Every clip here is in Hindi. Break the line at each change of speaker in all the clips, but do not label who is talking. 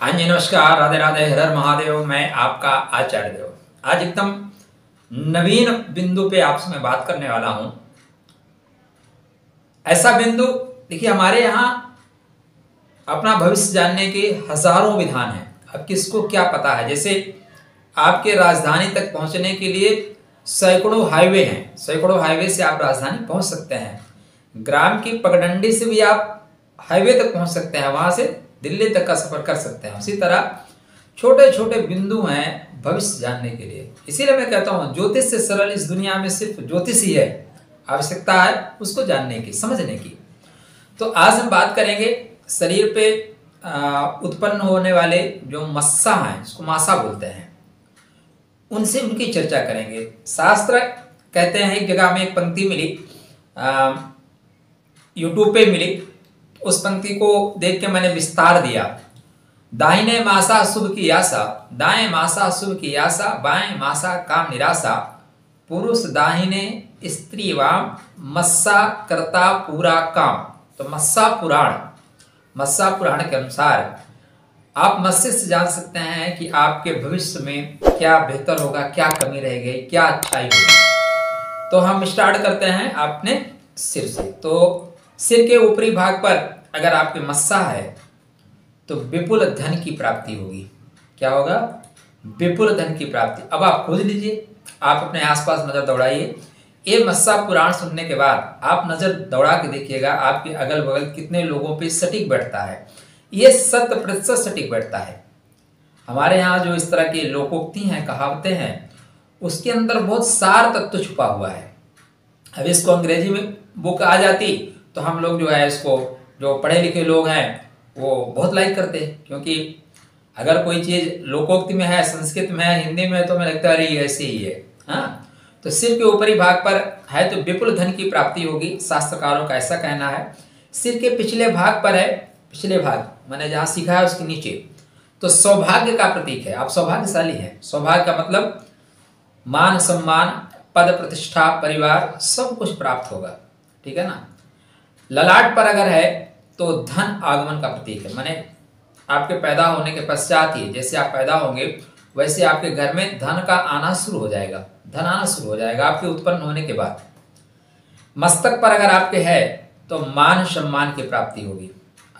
हाँ जी, नमस्कार। राधे राधे, हर महादेव, मैं आपका आचार्य। देव आज एकदम नवीन बिंदु पे आपसे मैं बात करने वाला हूँ। ऐसा बिंदु, देखिए, हमारे यहाँ अपना भविष्य जानने के हज़ारों विधान हैं। अब किसको क्या पता है? जैसे आपके राजधानी तक पहुँचने के लिए सैकड़ों हाईवे हैं। सैकड़ों हाईवे से आप राजधानी पहुँच सकते हैं। ग्राम की पगडंडी से भी आप हाईवे तक पहुँच सकते हैं। वहाँ से दिल्ली तक का सफ़र कर सकते हैं। उसी तरह छोटे छोटे बिंदु हैं भविष्य जानने के लिए। इसीलिए मैं कहता हूँ, ज्योतिष से सरल इस दुनिया में सिर्फ़ ज्योतिष ही। है आवश्यकता है उसको जानने की, समझने की। तो आज हम बात करेंगे शरीर पे उत्पन्न होने वाले जो मस्सा हैं उसको मासा बोलते हैं, उनसे उनकी चर्चा करेंगे। शास्त्र कहते हैं, एक जगह में एक पंक्ति मिली यूट्यूब पे मिली। उस पंक्ति को देख के मैंने विस्तार दिया। दाहिने मासा शुभ की आशा, दाएँ मासा शुभ की आशा, बाएँ मासा काम निराशा। पुरुष दाहिने, स्त्री वाम, मस्सा करता पूरा काम। तो मस्सा पुराण मस्सा पुराण के अनुसार आप मत्स्य से जान सकते हैं कि आपके भविष्य में क्या बेहतर होगा, क्या कमी रहेगी, क्या अच्छाई होगी। तो हम स्टार्ट करते हैं अपने सिर से। तो सिर के ऊपरी भाग पर अगर आपके मस्सा है तो विपुल धन की प्राप्ति होगी। क्या होगा? विपुल धन की प्राप्ति। अब आप खोज लीजिए, आप अपने आसपास नज़र दौड़ाइए। ये मस्सा पुराण सुनने के बाद आप नज़र दौड़ा के देखिएगा, आपके अगल बगल कितने लोगों पे सटीक बैठता है। ये शत प्रतिशत सटीक बैठता है। हमारे यहाँ जो इस तरह की लोकोक्ति हैं, कहावतें हैं, उसके अंदर बहुत सार तत्व छुपा हुआ है। अब इसको अंग्रेज़ी में बुक आ जाती तो हम लोग जो है इसको जो पढ़े लिखे लोग हैं, वो बहुत लाइक करते हैं, क्योंकि अगर कोई चीज़ लोकोक्ति में है, संस्कृत में है, हिंदी में तो मैं लगता है, अरे ऐसे ही है हाँ? तो सिर के ऊपरी भाग पर है तो विपुल धन की प्राप्ति होगी, शास्त्रकारों का ऐसा कहना है। सिर के पिछले भाग पर है, पिछले भाग, मैंने जहाँ सीखा है, उसके नीचे। तो सौभाग्य का प्रतीक है, आप सौभाग्यशाली हैं। सौभाग्य का मतलब मान, सम्मान, पद प्रतिष्ठा, परिवार, सब कुछ प्राप्त होगा, ठीक है ना? ललाट पर अगर है तो धन आगमन का प्रतीक है। मैंने आपके पैदा होने के पश्चात ही जैसे आप पैदा होंगे, वैसे आपके घर में धन का आना शुरू हो जाएगा। धन आना शुरू हो जाएगा आपके उत्पन्न होने के बाद। मस्तक पर अगर आपके है तो मान सम्मान की प्राप्ति होगी।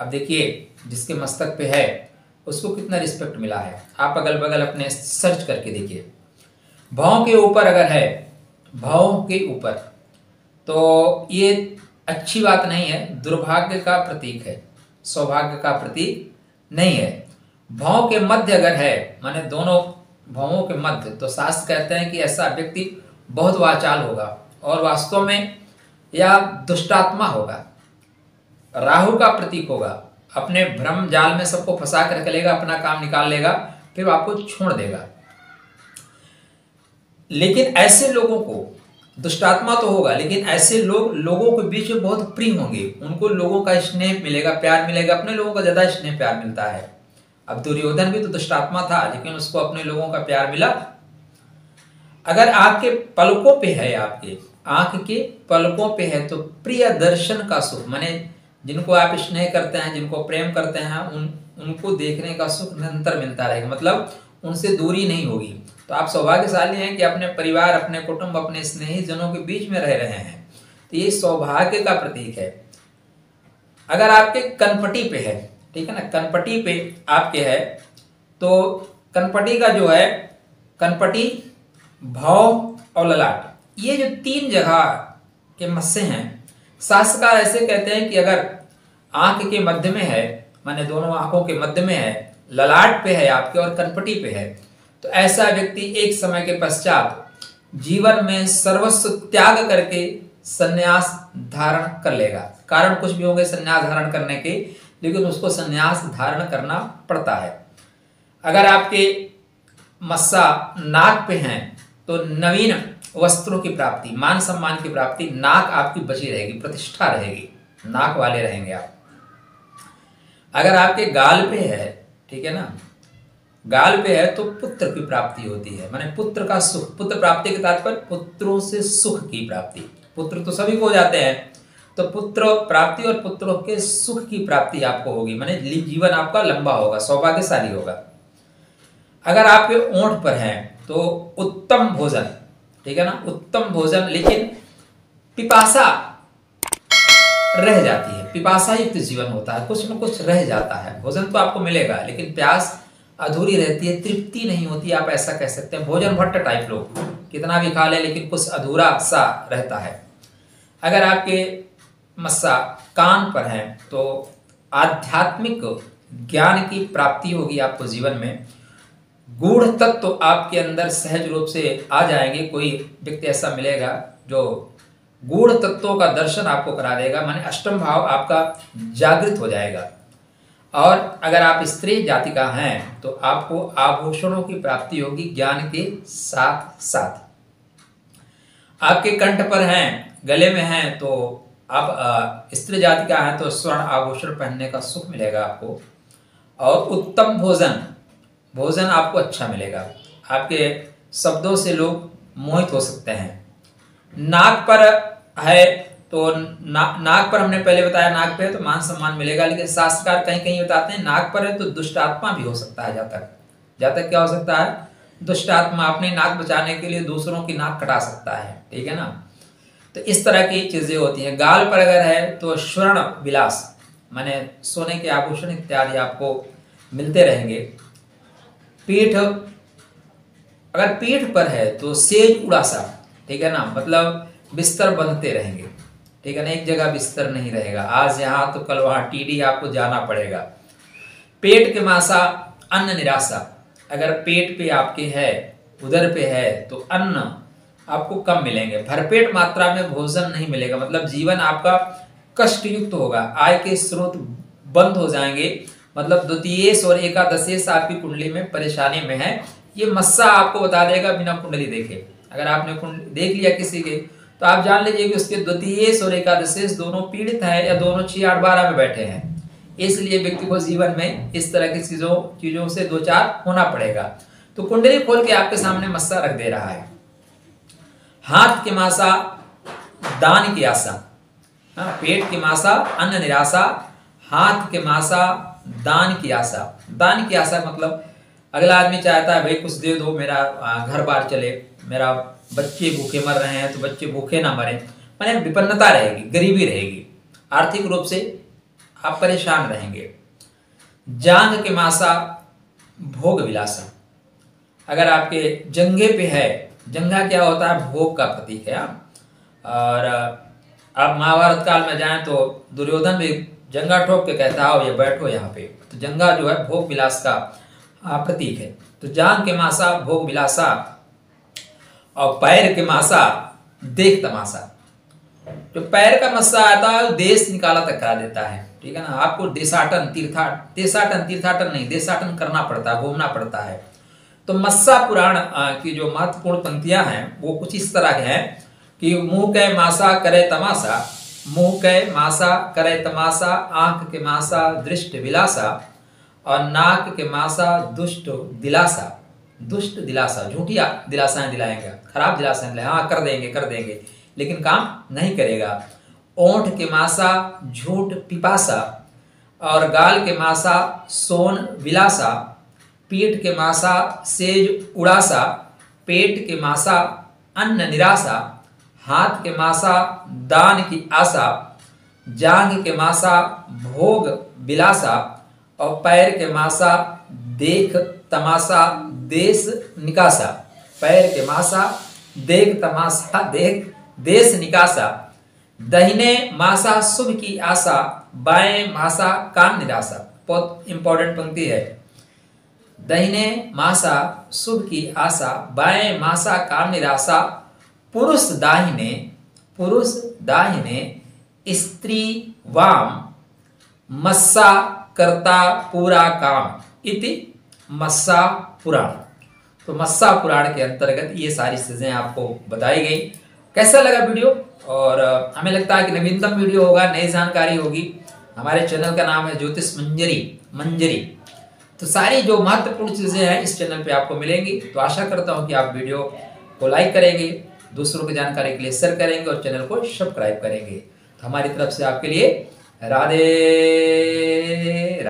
अब देखिए, जिसके मस्तक पे है, उसको कितना रिस्पेक्ट मिला है। आप अगल बगल अपने सर्च करके देखिए। भाव के ऊपर अगर है, भाव के ऊपर तो ये अच्छी बात नहीं है, दुर्भाग्य का प्रतीक है, सौभाग्य का प्रतीक नहीं है। भाव के मध्य अगर है, माने दोनों भावों के मध्य तो शास्त्र कहते हैं कि ऐसा व्यक्ति बहुत वाचाल होगा और वास्तव में या दुष्टात्मा होगा। राहु का प्रतीक होगा, अपने भ्रम जाल में सबको फंसा कर रख लेगा, अपना काम निकाल लेगा, फिर आपको छोड़ देगा। लेकिन ऐसे लोगों को दुष्टात्मा तो होगा, लेकिन ऐसे लोग, लोगों के बीच में बहुत प्रिय होंगे। उनको लोगों का स्नेह मिलेगा, प्यार मिलेगा, अपने लोगों का ज़्यादा स्नेह, प्यार मिलता है। अब दुर्योधन भी तो दुष्टात्मा था, लेकिन उसको अपने लोगों का प्यार मिला। अगर आपके पलकों पे है आपके, आँख के पलकों पे है तो प्रिय दर्शन का सुख, माने जिनको आप स्नेह करते हैं, जिनको प्रेम करते हैं, उन, उनको देखने का सुख निरंतर मिलता रहेगा। मतलब उनसे दूरी नहीं होगी। तो आप सौभाग्यशाली हैं कि अपने परिवार, अपने कुटुंब, अपने स्नेही जनों के बीच में रह रहे हैं। तो ये सौभाग्य का प्रतीक है। अगर आपके कनपटी पे है, ठीक है ना, कनपटी पे आपके है तो कनपटी का जो है, कनपटी, भाव और ललाट, ये जो तीन जगह के मस्से हैं, शास्त्रकार ऐसे कहते हैं कि अगर आँख के मध्य में है, माने दोनों आँखों के मध्य में है, ललाट पे है आपके और कनपटी पे है तो ऐसा व्यक्ति एक समय के पश्चात जीवन में सर्वस्व त्याग करके सन्यास धारण कर लेगा। कारण कुछ भी होंगे सन्यास धारण करने के, लेकिन उसको सन्यास धारण करना पड़ता है। अगर आपके मस्सा नाक पे हैं तो नवीन वस्त्रों की प्राप्ति, मान सम्मान की प्राप्ति, नाक आपकी बची रहेगी, प्रतिष्ठा रहेगी, नाक वाले रहेंगे आप। अगर आपके गाल पे है, ठीक है ना गाल पे है तो पुत्र की प्राप्ति होती है। माने पुत्र का सुख, पुत्र प्राप्ति के तात्पर्य पुत्रों से सुख की प्राप्ति। पुत्र तो सभी को जाते हैं। तो पुत्र प्राप्ति और पुत्रों के सुख की प्राप्ति आपको होगी। माने जीवन आपका लंबा होगा, सौभाग्यशाली होगा। अगर आपके ओंठ पर है तो उत्तम भोजन, ठीक है ना? उत्तम भोजन, लेकिन पिपासा रह जाती है। पिपासा युक्त जीवन होता है, कुछ न कुछ रह जाता है। भोजन तो आपको मिलेगा, लेकिन प्यास अधूरी रहती है, तृप्ति नहीं होती, आप ऐसा कह सकते हैं। भोजन भट्ट टाइप लोग। कितना भी खा ले, लेकिन कुछ अधूरा सा रहता है। अगर आपके मस्सा कान पर है तो आध्यात्मिक ज्ञान की प्राप्ति होगी आपको जीवन में। गूढ़ तत्व तो आपके अंदर सहज रूप से आ जाएँगे। कोई व्यक्ति ऐसा मिलेगा जो गूढ़ तत्वों का दर्शन आपको करा देगा। माने अष्टम भाव आपका जागृत हो जाएगा। और अगर आप स्त्री जाति का हैं तो आपको आभूषणों की प्राप्ति होगी ज्ञान के साथ साथ। आपके कंठ पर हैं, गले में हैं तो आप स्त्री जाति का हैं तो स्वर्ण आभूषण पहनने का सुख मिलेगा आपको। और उत्तम भोजन भोजन आपको अच्छा मिलेगा। आपके शब्दों से लोग मोहित हो सकते हैं। नाक पर है तो ना, नाक पर हमने पहले बताया नाक पे है तो मान सम्मान मिलेगा लेकिन शास्त्रकार कहीं कहीं बताते हैं नाक पर है तो दुष्ट आत्मा भी हो सकता है जहाँ तक जहाँ तक क्या हो सकता है? दुष्ट आत्मा अपने नाक बचाने के लिए दूसरों की नाक कटा सकता है ठीक है ना? तो इस तरह की चीज़ें होती हैं। गाल पर अगर है तो स्वर्ण विलास माने सोने के आभूषण इत्यादि आपको मिलते रहेंगे। पीठ अगर पीठ पर है तो सेज उड़ासा ठीक है ना? मतलब बिस्तर बंधते रहेंगे। ठीक है ना? एक जगह बिस्तर नहीं रहेगा। आज यहाँ तो कल वहाँ टीडी आपको जाना पड़ेगा। पेट के मासा, अन्न निराशा। अगर पेट पे आपके है, उधर पे है तो अन्न आपको कम मिलेंगे। भरपेट मात्रा में भोजन नहीं मिलेगा। मतलब जीवन आपका कष्ट युक्त होगा। आय के स्रोत बंद हो जाएँगे। मतलब द्वितीय और एकादशेश आपकी कुंडली में परेशानी में है। ये मस्सा आपको बता देगा बिना कुंडली देखे। अगर आपने कुंडली देख लिया किसी के तो आप जान लीजिए कि उसके द्वितीय और एकादशेश दोनों पीड़ित है या दोनों छह आठ बारह में बैठे हैं। इसलिए व्यक्ति को जीवन में इस तरह की चीज़ों चीज़ों से दो चार होना पड़ेगा। तो कुंडली खोल के आपके सामने मस्सा रख दे रहा है। हाथ की मासा दान की आशा। हाँ, पेट की मासा अन्न निराशा। हाथ के मासा दान की आशा। दान की आशा मतलब अगला आदमी चाहता है भाई कुछ दे दो मेरा घर बार चले मेरा बच्चे भूखे मर रहे हैं तो बच्चे भूखे ना मरे। मैंने विपन्नता रहेगी, गरीबी रहेगी। आर्थिक रूप से आप परेशान रहेंगे। जांग के मासा भोग विलासा। अगर आपके जंगे पे है जंगा क्या होता है? भोग का प्रतीक है और आप महाभारत काल में जाएँ तो दुर्योधन भी जंगा ठोक के कहता आओ ये बैठो यहाँ पे। तो जंगा जो है, भोग विलास का प्रतीक है। तो जान के मासा भोग विलासा और पैर के मासा, देख तमाशा। जो पैर का मस्सा आता है देश निकाला तक करा देता है, ठीक है ना? आपको देशाटन, तीर्था, देशाटन, तीर्थाटन नहीं, देशाटन करना पड़ता है, घूमना पड़ता है। तो मस्सा पुराण की जो महत्वपूर्ण पंक्तियाँ हैं, वो कुछ इस तरह के हैं कि मुँह के मासा करे तमाशा, मुँह के मासा करे तमाशा, आँख के मासा दृष्ट विलासा और नाक के मासा दुष्ट दिलासा। दुष्ट दिलासा झूठिया दिलासाएँ दिलाएँगे, खराब दिलासाएँ दिलाएँगे। हाँ कर देंगे कर देंगे, लेकिन काम नहीं करेगा। ओंठ के मासा, झूठ पिपासा, और गाल के मासा, सोन विलासा, पीठ के मासा, सेज उड़ासा, पेट के मासा, अन्न निराशा हाथ के मासा, दान की आशा जांग के मासा, भोग बिलासा और पैर के मासा, देख तमाशा देश निकासा। पैर के मासा देख तमाशा देख देश निकासा। दहीने मासा, शुभ की आशा। बाएँ मासा, काम निराशा। बहुत इंपॉर्टेंट पंक्ति है। दहीने मासा, शुभ की आशा। बाएँ मासा, काम निराशा। पुरुष दाहिने पुरुष दाहिने, स्त्री वाम। मस्सा, करता, पूरा काम। इति मस्सा पुराण। तो मस्सा पुराण के अंतर्गत ये सारी चीज़ें आपको बताई गई। कैसा लगा वीडियो? और हमें लगता है कि नवीनतम वीडियो होगा, नई जानकारी होगी। हमारे चैनल का नाम है ज्योतिष मंजरी मंजरी। तो सारी जो महत्वपूर्ण चीज़ें हैं, इस चैनल पे आपको मिलेंगी। तो आशा करता हूँ कि आप वीडियो को लाइक करेंगे, दूसरों की जानकारी के लिए शेयर करेंगे और चैनल को सब्सक्राइब करेंगे। तो हमारी तरफ़ से आपके लिए राधे